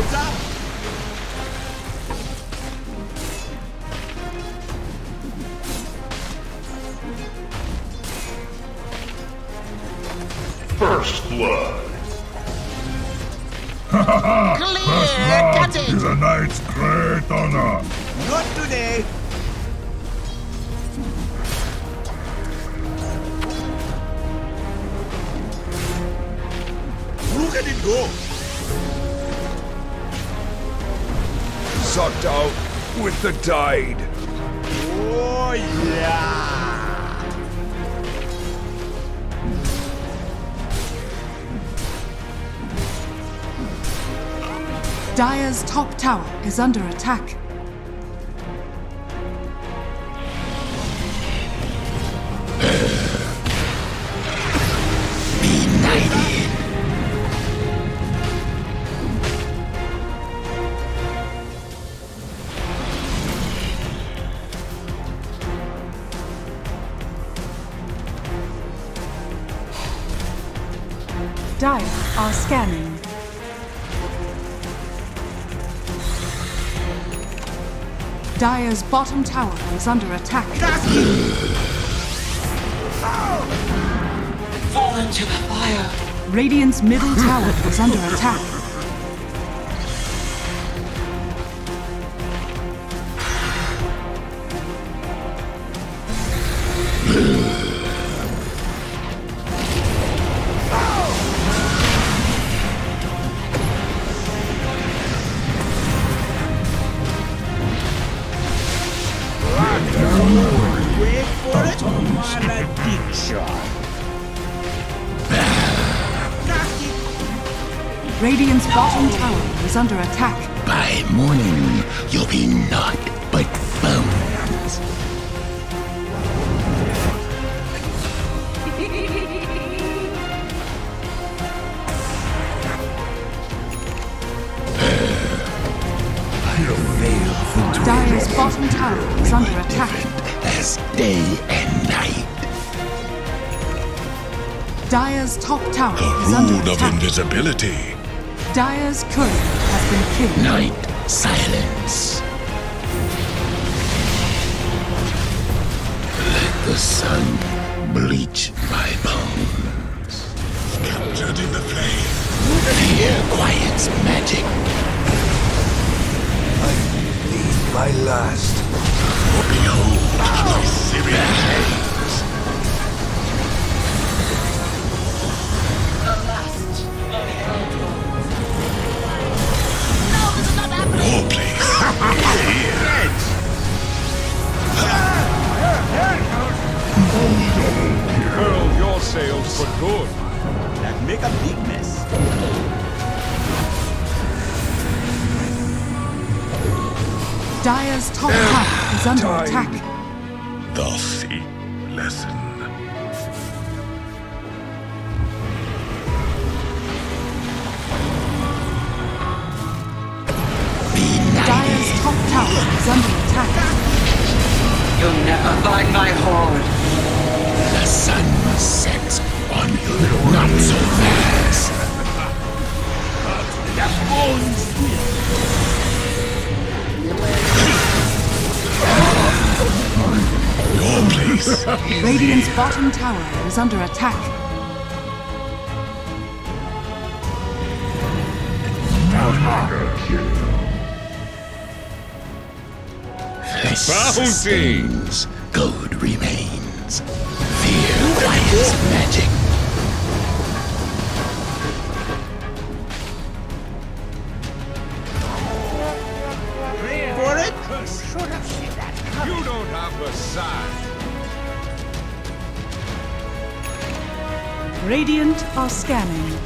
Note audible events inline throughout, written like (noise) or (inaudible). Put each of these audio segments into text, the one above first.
It's up! First blood. (laughs) Clear First blood cutting. is a knight's great honor. Not today. Look at it go. With the tide. Oh yeah. Dire's top tower is under attack. Dire are scanning. Dire's bottom tower is under attack. Fall into the fire. Radiant's middle tower is under attack. Malediction. Radiant's bottom tower is under attack. By morning, you'll be naught but bones. Dire's bottom tower is under attack. As day and night. Dire's top tower The is under rune of invisibility. Dire's courier has been killed. Night silence. Let the sun bleach my bones. Captured in the flame. Fear quiets magic. Need my last. Behold my Syrian for good. That make a big mess. Dire's top tower is under Time. attack. The sea lesson. Dire's top tower is under attack. You'll never find my hoard. The sun sets on you. Not so fast. Your place. Radiant's bottom tower is under attack. Bounty. Gold remains. Fear quiets magic. Scanning.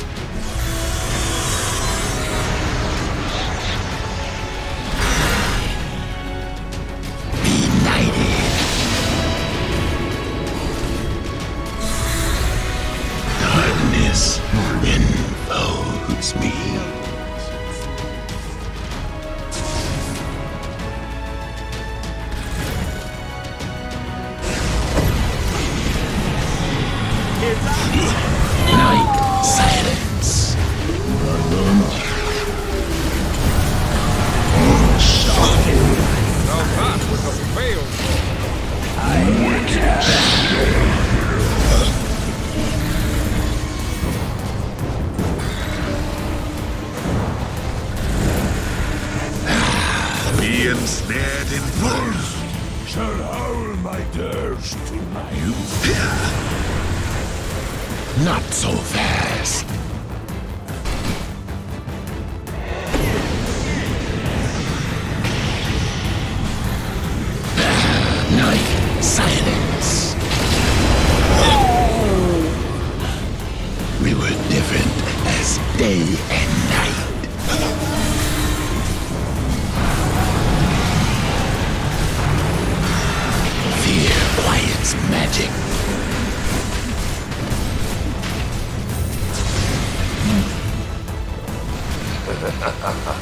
Shall howl my dirge to my Not so fast. Night silence. We were different as day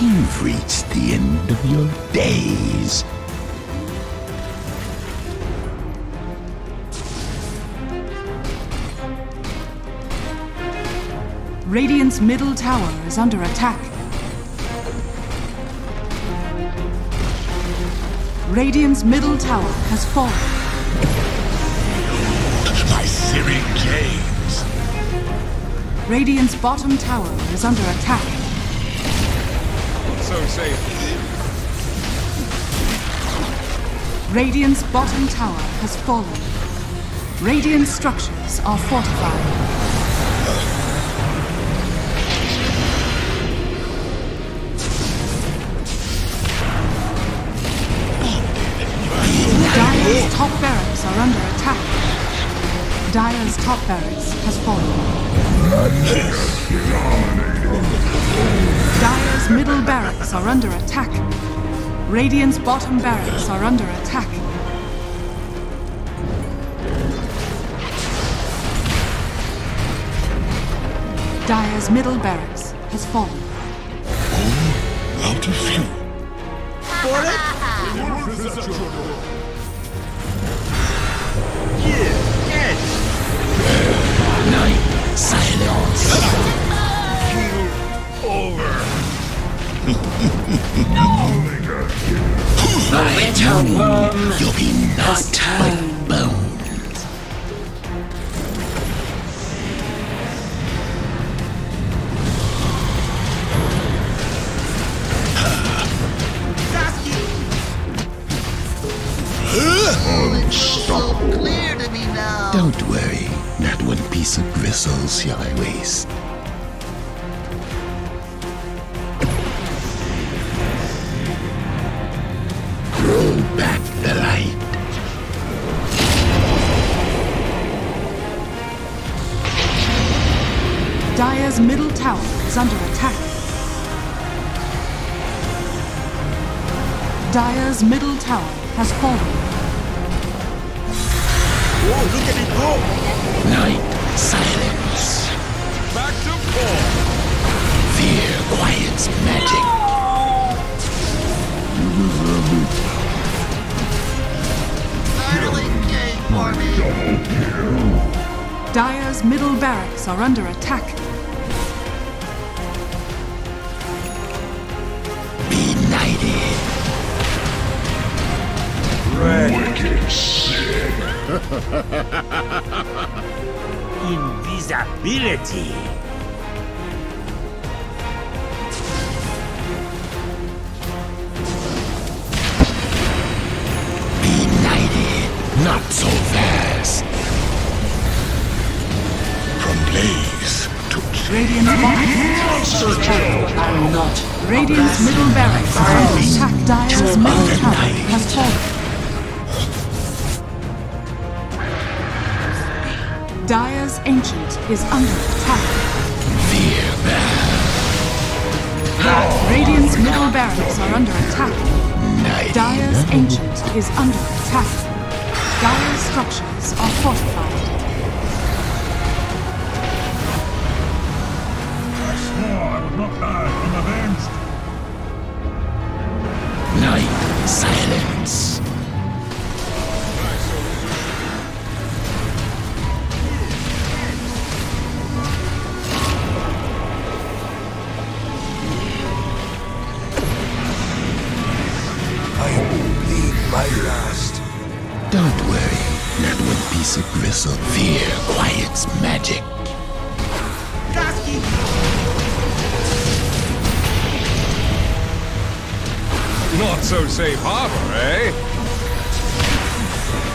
You've reached the end of your days. Radiant's middle tower is under attack. Radiant's middle tower has fallen. My games. Radiant's bottom tower is under attack. So say Radiant's bottom tower has fallen. Radiant structures are fortified. Dire's top barracks are under attack. Dire's top barracks barracks are under attack. Radiant's bottom barracks are under attack. Dire's middle barracks has fallen. Out of fuel. Night silence. Little worm You'll be knocked turned. bones. So clear to me now! Don't worry, not one piece of gristle shall I waste. Dire's middle tower is under attack. Dire's middle tower has fallen. Whoa, look at it go! Night silence. back to four. Fear quiets magic. Startling game for me! Dire's middle barracks are under attack. (laughs) Invisibility. Benighted. Not so fast. From blaze to Radiant's bottom I'm not. Radiant's middle barracks are under attack. Dire's middle tower has fallen. Dire's ancient is under attack. Fear Radiant's middle barracks are under attack. night. Dire's ancient is under attack. Dire's structures are fortified. Night silence. Fear quiets magic. Not so safe harbor, eh?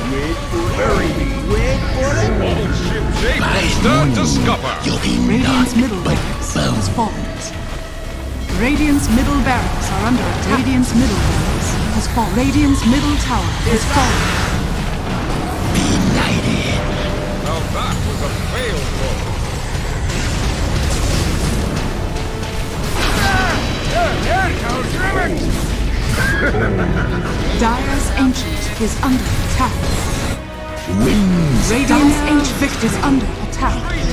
Wait for it. Wait for it. All ship shape By and stern to scupper. You'll be Radiant's middle but barracks has bones. fallen. Radiant's middle barracks are under attack. Radiant's middle barracks has fallen. Radiant's middle tower is fallen. Now that was a fail blow. Dire's ancient is under attack. Wings Radiant's ancient is under attack.